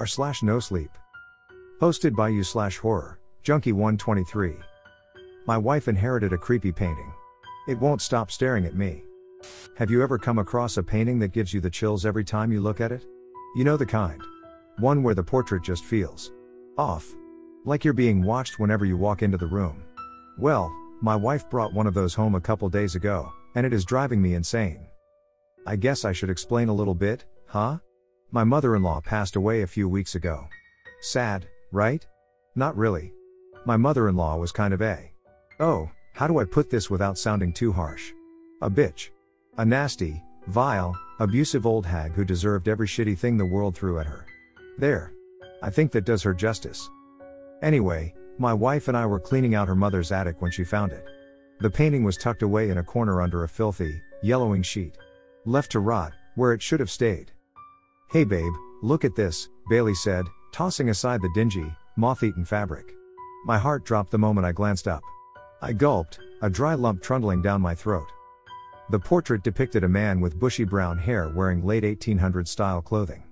r slash no sleep. Posted by you slash horror, junkie 123. My wife inherited a creepy painting. It won't stop staring at me. Have you ever come across a painting that gives you the chills every time you look at it? You know the kind. One where the portrait just feels off. Like you're being watched whenever you walk into the room. Well, my wife brought one of those home a couple days ago, and it is driving me insane. I guess I should explain a little bit, huh? My mother in law passed away a few weeks ago. Sad, right? Not really. My mother in law was kind of a. Oh, how do I put this without sounding too harsh? A bitch. A nasty, vile, abusive old hag who deserved every shitty thing the world threw at her. There. I think that does her justice. Anyway, my wife and I were cleaning out her mother's attic when she found it. The painting was tucked away in a corner under a filthy, yellowing sheet. Left to rot, where it should have stayed. Hey babe, look at this, Bailey said, tossing aside the dingy, moth eaten fabric. My heart dropped the moment I glanced up. I gulped, a dry lump trundling down my throat. The portrait depicted a man with bushy brown hair wearing late 1800 style clothing.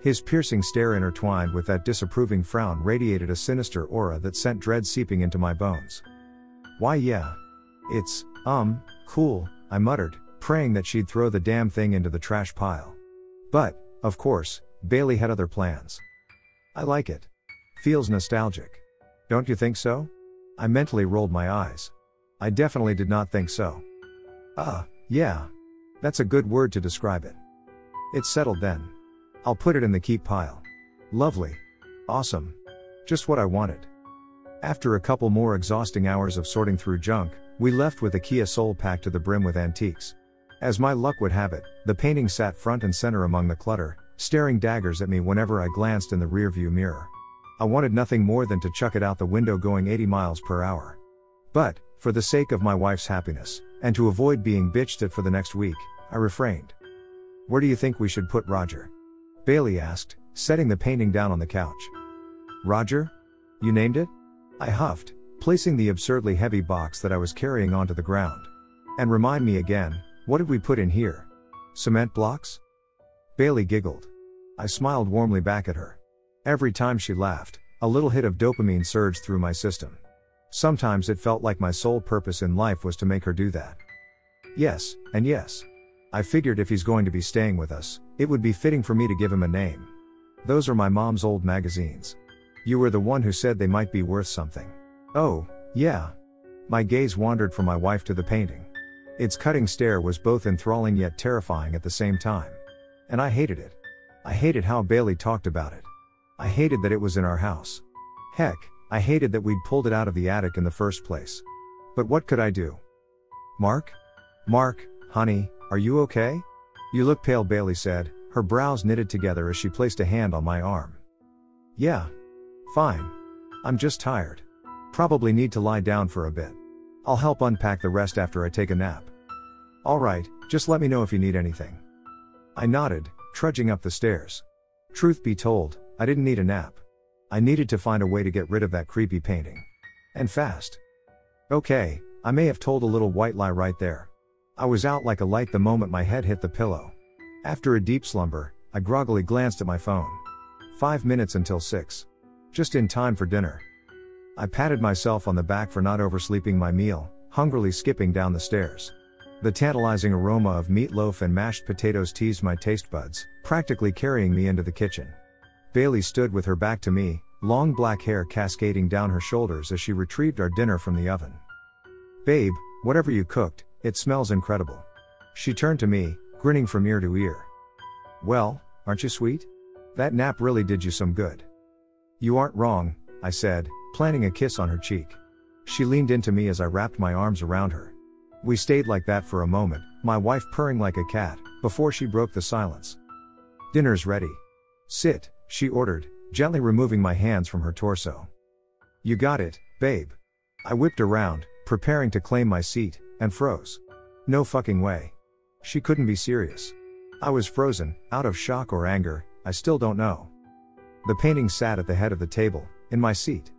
His piercing stare intertwined with that disapproving frown radiated a sinister aura that sent dread seeping into my bones. Why, yeah. It's, um, cool, I muttered, praying that she'd throw the damn thing into the trash pile. But, of course, Bailey had other plans. I like it. Feels nostalgic. Don't you think so? I mentally rolled my eyes. I definitely did not think so. Ah, uh, yeah. That's a good word to describe it. It's settled then. I'll put it in the keep pile. Lovely. Awesome. Just what I wanted. After a couple more exhausting hours of sorting through junk, we left with a Kia Soul packed to the brim with antiques. As my luck would have it, the painting sat front and center among the clutter, staring daggers at me whenever I glanced in the rearview mirror. I wanted nothing more than to chuck it out the window going 80 miles per hour. But, for the sake of my wife's happiness, and to avoid being bitched at for the next week, I refrained. Where do you think we should put Roger? Bailey asked, setting the painting down on the couch. Roger? You named it? I huffed, placing the absurdly heavy box that I was carrying onto the ground. And remind me again, what did we put in here? Cement blocks? Bailey giggled. I smiled warmly back at her. Every time she laughed, a little hit of dopamine surged through my system. Sometimes it felt like my sole purpose in life was to make her do that. Yes, and yes. I figured if he's going to be staying with us, it would be fitting for me to give him a name. Those are my mom's old magazines. You were the one who said they might be worth something. Oh, yeah. My gaze wandered from my wife to the painting. Its cutting stare was both enthralling yet terrifying at the same time. And I hated it. I hated how Bailey talked about it. I hated that it was in our house. Heck, I hated that we'd pulled it out of the attic in the first place. But what could I do? Mark? Mark, honey, are you okay? You look pale, Bailey said, her brows knitted together as she placed a hand on my arm. Yeah. Fine. I'm just tired. Probably need to lie down for a bit. I'll help unpack the rest after I take a nap. Alright, just let me know if you need anything. I nodded, trudging up the stairs. Truth be told, I didn't need a nap. I needed to find a way to get rid of that creepy painting. And fast. Okay, I may have told a little white lie right there. I was out like a light the moment my head hit the pillow. After a deep slumber, I groggily glanced at my phone. Five minutes until six. Just in time for dinner. I patted myself on the back for not oversleeping my meal, hungrily skipping down the stairs. The tantalizing aroma of meatloaf and mashed potatoes teased my taste buds, practically carrying me into the kitchen. Bailey stood with her back to me, long black hair cascading down her shoulders as she retrieved our dinner from the oven. Babe, whatever you cooked, it smells incredible. She turned to me, grinning from ear to ear. Well, aren't you sweet? That nap really did you some good. You aren't wrong, I said, planting a kiss on her cheek. She leaned into me as I wrapped my arms around her. We stayed like that for a moment, my wife purring like a cat, before she broke the silence. Dinner's ready. Sit, she ordered, gently removing my hands from her torso. You got it, babe. I whipped around, preparing to claim my seat, and froze. No fucking way. She couldn't be serious. I was frozen, out of shock or anger, I still don't know. The painting sat at the head of the table, in my seat.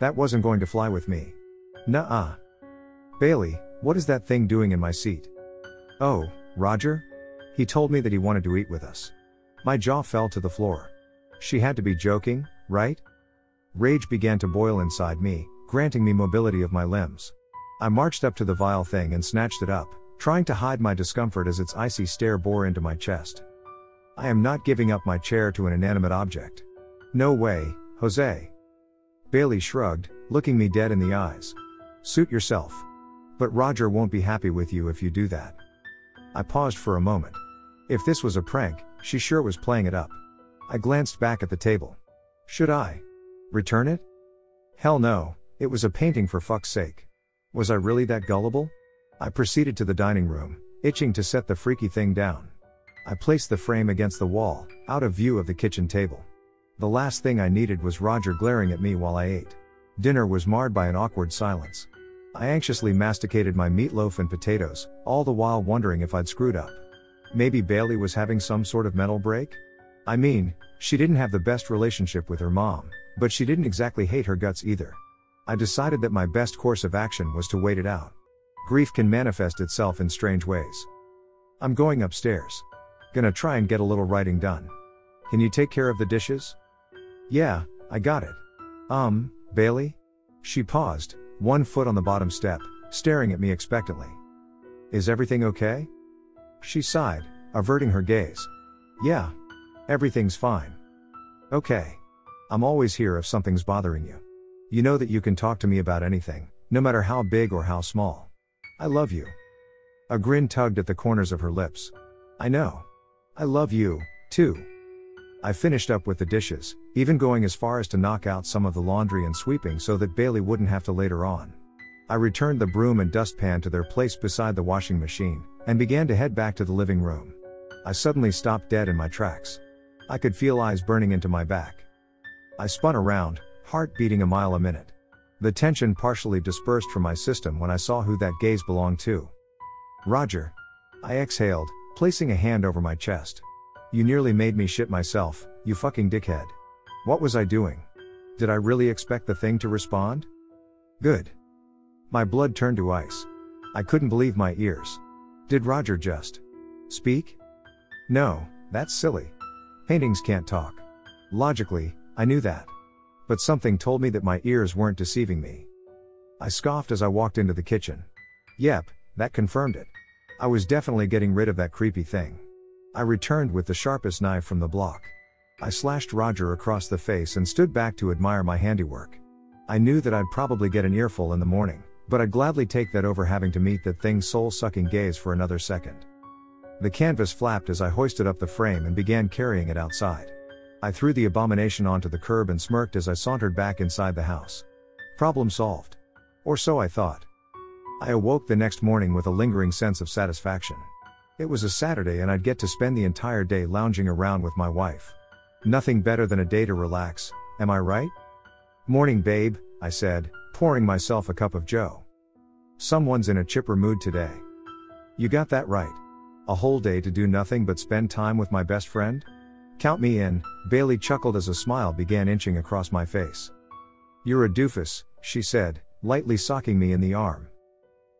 That wasn't going to fly with me. Nuh uh. Bailey, what is that thing doing in my seat? Oh, Roger? He told me that he wanted to eat with us. My jaw fell to the floor. She had to be joking, right? Rage began to boil inside me, granting me mobility of my limbs. I marched up to the vile thing and snatched it up, trying to hide my discomfort as its icy stare bore into my chest. I am not giving up my chair to an inanimate object. No way, Jose. Bailey shrugged, looking me dead in the eyes. Suit yourself. But Roger won't be happy with you if you do that. I paused for a moment. If this was a prank, she sure was playing it up. I glanced back at the table. Should I? Return it? Hell no, it was a painting for fuck's sake. Was I really that gullible? I proceeded to the dining room, itching to set the freaky thing down. I placed the frame against the wall, out of view of the kitchen table. The last thing I needed was Roger glaring at me while I ate. Dinner was marred by an awkward silence. I anxiously masticated my meatloaf and potatoes, all the while wondering if I'd screwed up. Maybe Bailey was having some sort of mental break? I mean, she didn't have the best relationship with her mom, but she didn't exactly hate her guts either. I decided that my best course of action was to wait it out. Grief can manifest itself in strange ways. I'm going upstairs. Gonna try and get a little writing done. Can you take care of the dishes? Yeah, I got it. Um, Bailey? She paused, one foot on the bottom step, staring at me expectantly. Is everything okay? She sighed, averting her gaze. Yeah. Everything's fine. Okay. I'm always here if something's bothering you. You know that you can talk to me about anything, no matter how big or how small. I love you. A grin tugged at the corners of her lips. I know. I love you, too. I finished up with the dishes, even going as far as to knock out some of the laundry and sweeping so that Bailey wouldn't have to later on. I returned the broom and dustpan to their place beside the washing machine, and began to head back to the living room. I suddenly stopped dead in my tracks. I could feel eyes burning into my back. I spun around, heart beating a mile a minute. The tension partially dispersed from my system when I saw who that gaze belonged to. Roger. I exhaled, placing a hand over my chest. You nearly made me shit myself, you fucking dickhead. What was I doing? Did I really expect the thing to respond? Good. My blood turned to ice. I couldn't believe my ears. Did Roger just speak? No, that's silly. Paintings can't talk. Logically, I knew that. But something told me that my ears weren't deceiving me. I scoffed as I walked into the kitchen. Yep, that confirmed it. I was definitely getting rid of that creepy thing. I returned with the sharpest knife from the block. I slashed Roger across the face and stood back to admire my handiwork. I knew that I'd probably get an earful in the morning, but I'd gladly take that over having to meet that thing's soul sucking gaze for another second. The canvas flapped as I hoisted up the frame and began carrying it outside. I threw the abomination onto the curb and smirked as I sauntered back inside the house. Problem solved. Or so I thought. I awoke the next morning with a lingering sense of satisfaction. It was a Saturday and I'd get to spend the entire day lounging around with my wife. Nothing better than a day to relax, am I right? Morning, babe, I said, pouring myself a cup of joe. Someone's in a chipper mood today. You got that right. A whole day to do nothing but spend time with my best friend? Count me in, Bailey chuckled as a smile began inching across my face. You're a doofus, she said, lightly socking me in the arm.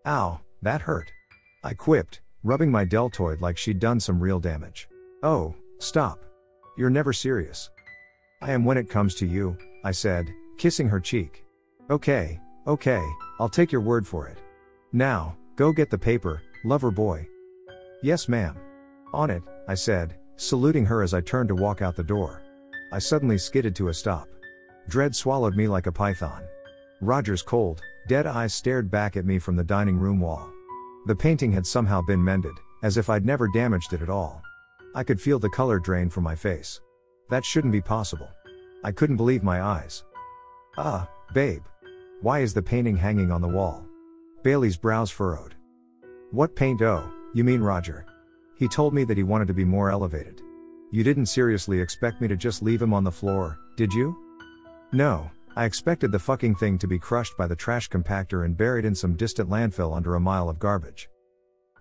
Ow, that hurt. I quipped, rubbing my deltoid like she'd done some real damage. Oh, stop. You're never serious. I am when it comes to you, I said, kissing her cheek. Okay, okay, I'll take your word for it. Now, go get the paper, lover boy. Yes, ma'am. On it, I said, saluting her as I turned to walk out the door. I suddenly skidded to a stop. Dread swallowed me like a python. Roger's cold, dead eyes stared back at me from the dining room wall. The painting had somehow been mended, as if I'd never damaged it at all. I could feel the color drain from my face. That shouldn't be possible. I couldn't believe my eyes. Ah, babe. Why is the painting hanging on the wall? Bailey's brows furrowed. What paint oh, you mean Roger? He told me that he wanted to be more elevated. You didn't seriously expect me to just leave him on the floor, did you? No, I expected the fucking thing to be crushed by the trash compactor and buried in some distant landfill under a mile of garbage.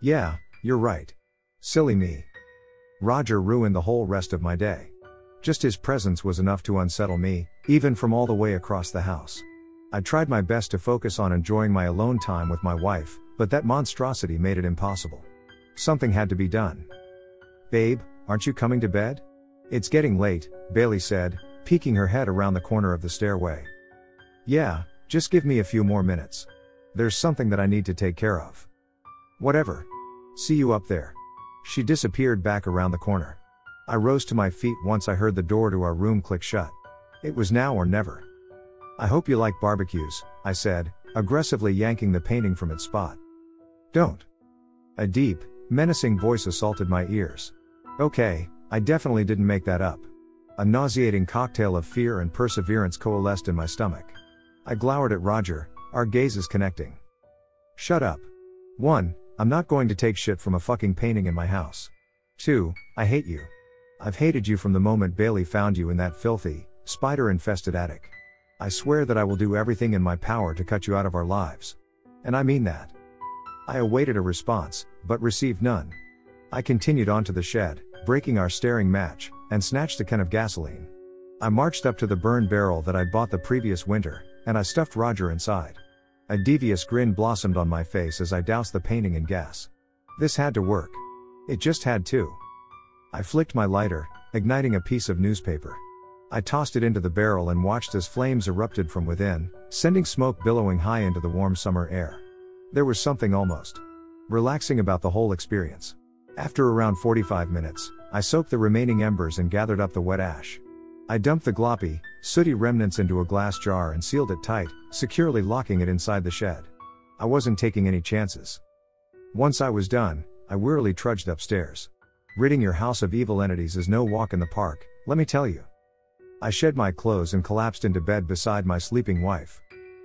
Yeah, you're right. Silly me. Roger ruined the whole rest of my day. Just his presence was enough to unsettle me, even from all the way across the house. I tried my best to focus on enjoying my alone time with my wife, but that monstrosity made it impossible. Something had to be done. Babe, aren't you coming to bed? It's getting late, Bailey said, peeking her head around the corner of the stairway. Yeah, just give me a few more minutes. There's something that I need to take care of. Whatever. See you up there. She disappeared back around the corner. I rose to my feet once I heard the door to our room click shut. It was now or never. I hope you like barbecues, I said, aggressively yanking the painting from its spot. Don't. A deep, menacing voice assaulted my ears. Okay, I definitely didn't make that up. A nauseating cocktail of fear and perseverance coalesced in my stomach. I glowered at Roger, our gazes connecting. Shut up. 1. I'm not going to take shit from a fucking painting in my house. 2. I hate you. I've hated you from the moment Bailey found you in that filthy, spider infested attic. I swear that I will do everything in my power to cut you out of our lives. And I mean that. I awaited a response, but received none. I continued on to the shed, breaking our staring match, and snatched a can of gasoline. I marched up to the burn barrel that I'd bought the previous winter, and I stuffed Roger inside. A devious grin blossomed on my face as I doused the painting in gas. This had to work. It just had to. I flicked my lighter, igniting a piece of newspaper. I tossed it into the barrel and watched as flames erupted from within, sending smoke billowing high into the warm summer air. There was something almost relaxing about the whole experience. After around 45 minutes, I soaked the remaining embers and gathered up the wet ash. I dumped the gloppy, sooty remnants into a glass jar and sealed it tight, securely locking it inside the shed. I wasn't taking any chances. Once I was done, I wearily trudged upstairs. Ridding your house of evil entities is no walk in the park, let me tell you. I shed my clothes and collapsed into bed beside my sleeping wife.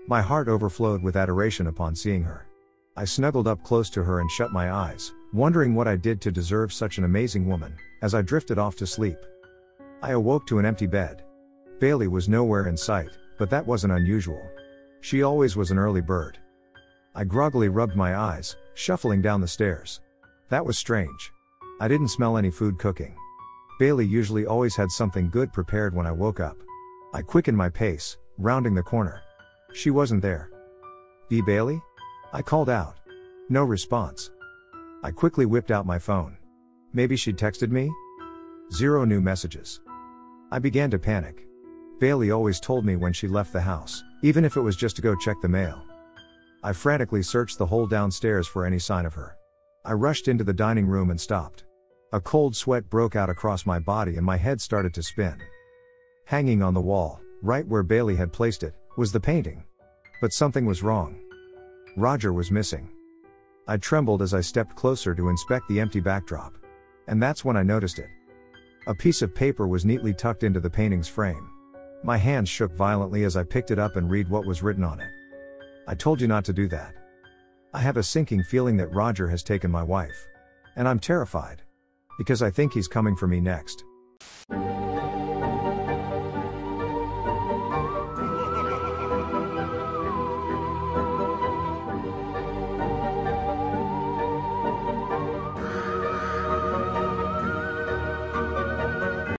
My heart overflowed with adoration upon seeing her. I snuggled up close to her and shut my eyes, wondering what I did to deserve such an amazing woman, as I drifted off to sleep. I awoke to an empty bed. Bailey was nowhere in sight, but that wasn't unusual. She always was an early bird. I groggily rubbed my eyes, shuffling down the stairs. That was strange. I didn't smell any food cooking. Bailey usually always had something good prepared when I woke up. I quickened my pace, rounding the corner. She wasn't there. B. Bailey? I called out. No response. I quickly whipped out my phone. Maybe she'd texted me? Zero new messages. I began to panic. Bailey always told me when she left the house, even if it was just to go check the mail. I frantically searched the whole downstairs for any sign of her. I rushed into the dining room and stopped. A cold sweat broke out across my body and my head started to spin. Hanging on the wall, right where Bailey had placed it, was the painting. But something was wrong. Roger was missing. I trembled as I stepped closer to inspect the empty backdrop. And that's when I noticed it. A piece of paper was neatly tucked into the painting's frame. My hands shook violently as I picked it up and read what was written on it. I told you not to do that. I have a sinking feeling that Roger has taken my wife. And I'm terrified. Because I think he's coming for me next.